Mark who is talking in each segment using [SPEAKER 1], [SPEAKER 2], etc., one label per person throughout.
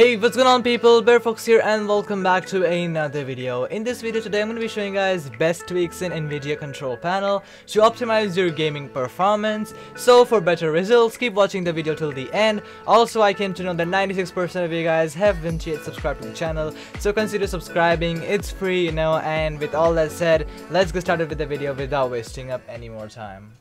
[SPEAKER 1] Hey what's going on people BareFox here and welcome back to another video. In this video today I'm going to be showing you guys best tweaks in Nvidia control panel to optimize your gaming performance. So for better results keep watching the video till the end. Also I came to know that 96% of you guys haven't yet subscribed to the channel so consider subscribing it's free you know and with all that said let's get started with the video without wasting up any more time.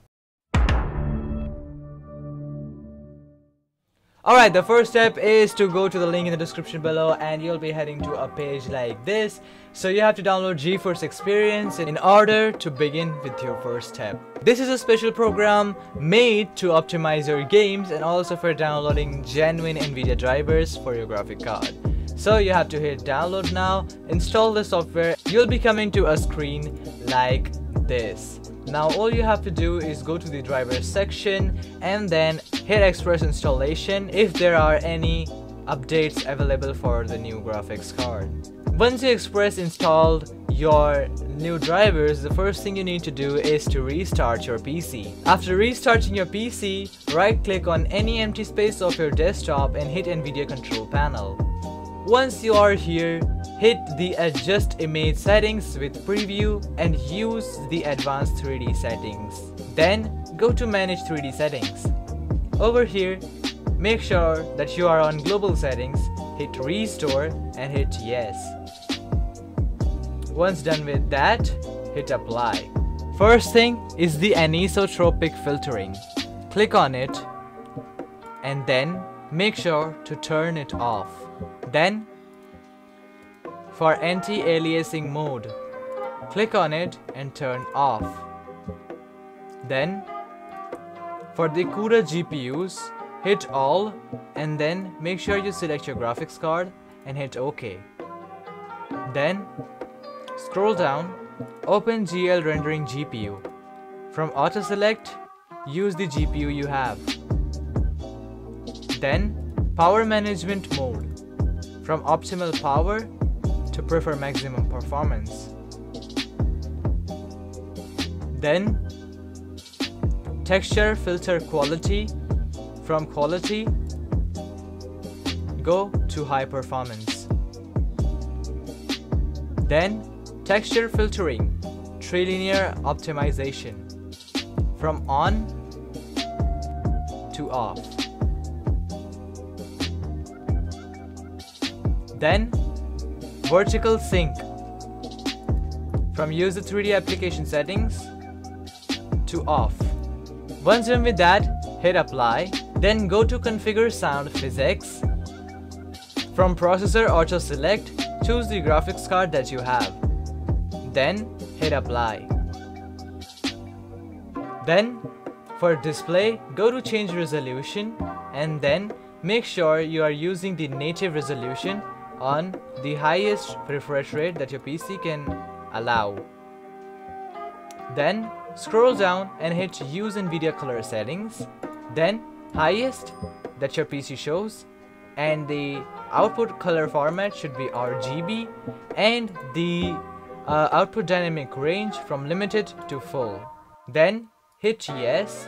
[SPEAKER 1] Alright, the first step is to go to the link in the description below and you'll be heading to a page like this. So you have to download GeForce Experience in order to begin with your first step. This is a special program made to optimize your games and also for downloading genuine NVIDIA drivers for your graphic card. So you have to hit download now, install the software, you'll be coming to a screen like this. Now all you have to do is go to the driver section and then hit express installation if there are any updates available for the new graphics card. Once you express installed your new drivers, the first thing you need to do is to restart your PC. After restarting your PC, right click on any empty space of your desktop and hit NVIDIA control panel. Once you are here, hit the adjust image settings with preview and use the advanced 3D settings. Then go to manage 3D settings. Over here, make sure that you are on global settings, hit restore and hit yes. Once done with that, hit apply. First thing is the anisotropic filtering. Click on it and then make sure to turn it off. Then for anti-aliasing mode. Click on it and turn off. Then, for the CUDA GPUs, hit all and then make sure you select your graphics card and hit OK. Then, scroll down, OpenGL Rendering GPU. From Auto Select, use the GPU you have. Then, Power Management Mode. From Optimal Power, to prefer maximum performance. Then, texture filter quality. From quality, go to high performance. Then, texture filtering, trilinear optimization. From on to off. Then, Vertical sync. From use the 3D application settings to off. Once done with that, hit apply. Then go to configure sound PhysX. From processor auto select, choose the graphics card that you have. Then hit apply. Then for display, go to change resolution and then make sure you are using the native resolution on the highest refresh rate that your PC can allow. Then scroll down and hit use NVIDIA color settings. Then highest that your PC shows and the output color format should be RGB and the uh, output dynamic range from limited to full. Then hit yes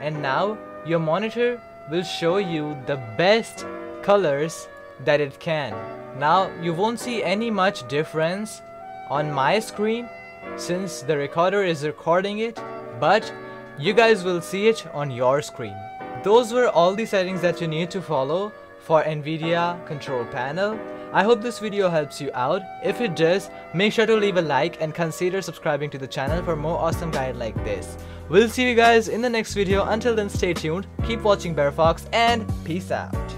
[SPEAKER 1] and now your monitor will show you the best colors that it can. Now you won't see any much difference on my screen since the recorder is recording it but you guys will see it on your screen. Those were all the settings that you need to follow for NVIDIA control panel. I hope this video helps you out. If it does, make sure to leave a like and consider subscribing to the channel for more awesome guide like this. We'll see you guys in the next video. Until then, stay tuned, keep watching BareFox, and peace out.